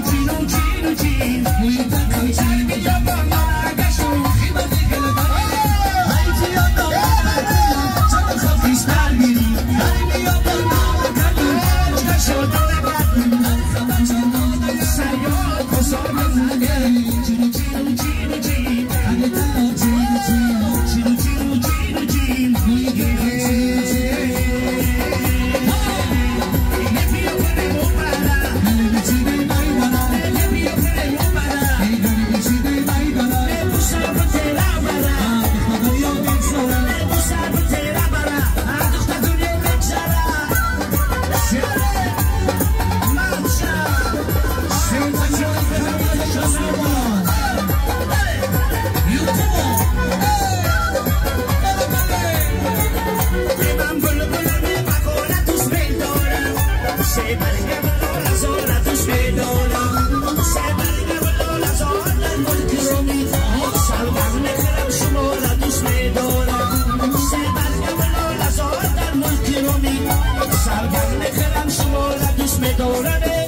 Latino, Gino, Gino, Gino. سرگرم خرم شما را دوست میدارده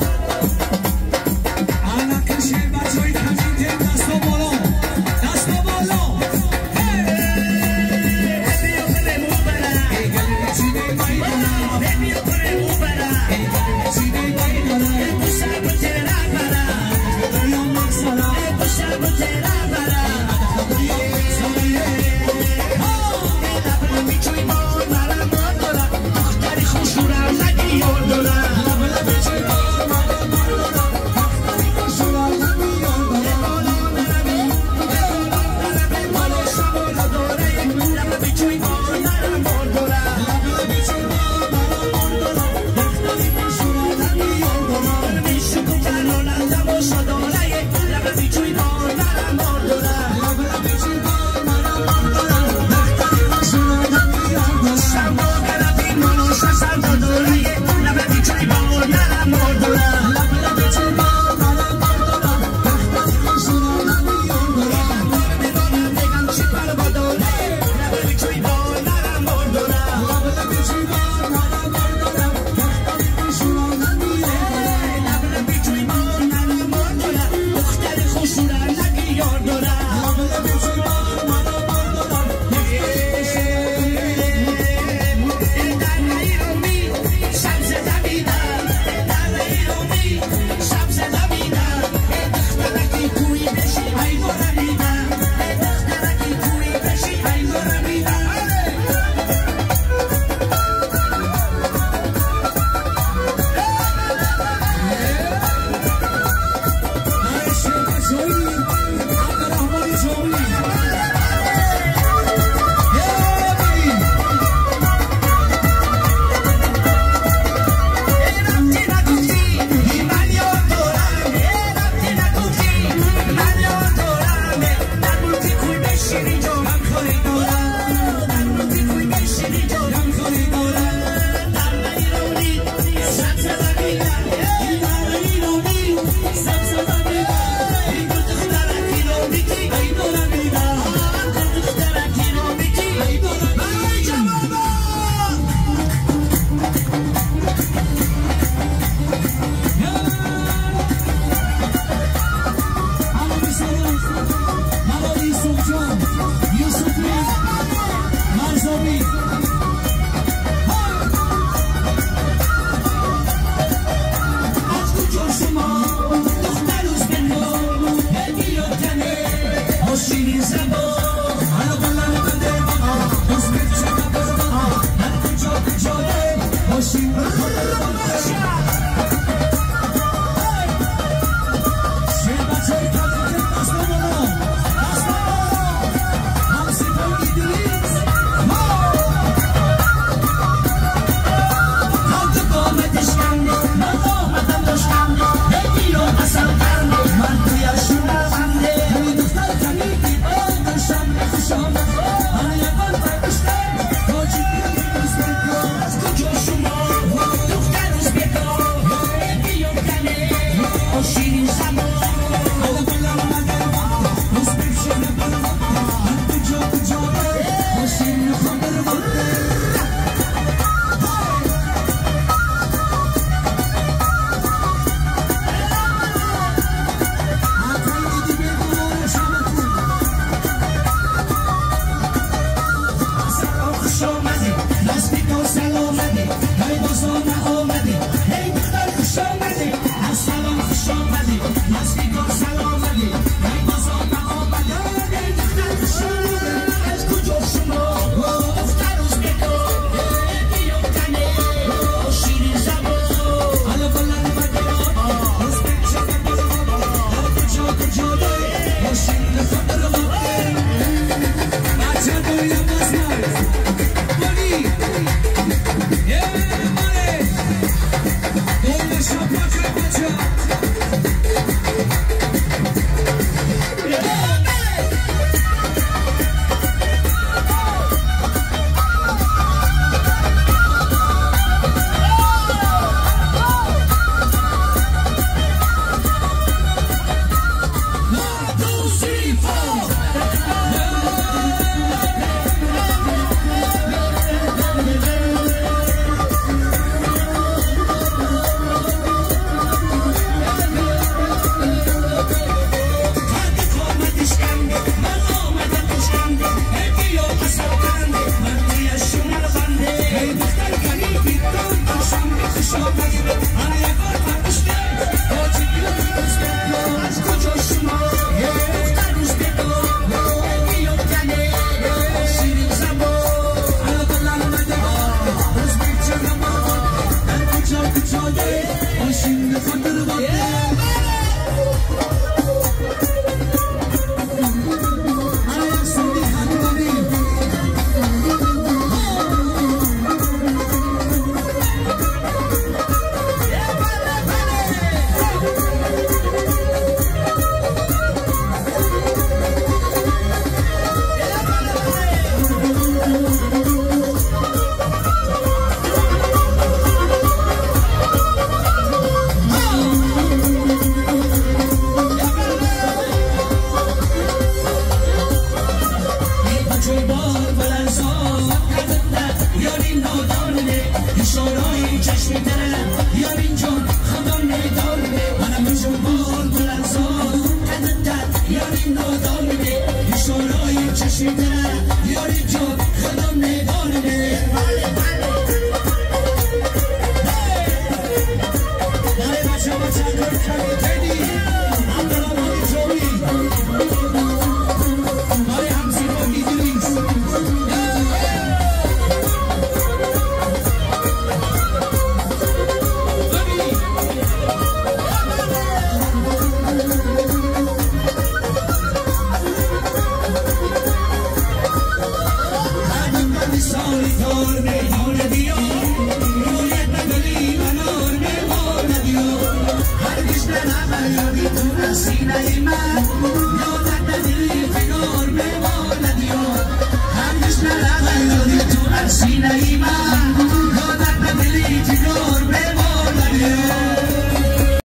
Suprema, Mayor y tu vecina y más.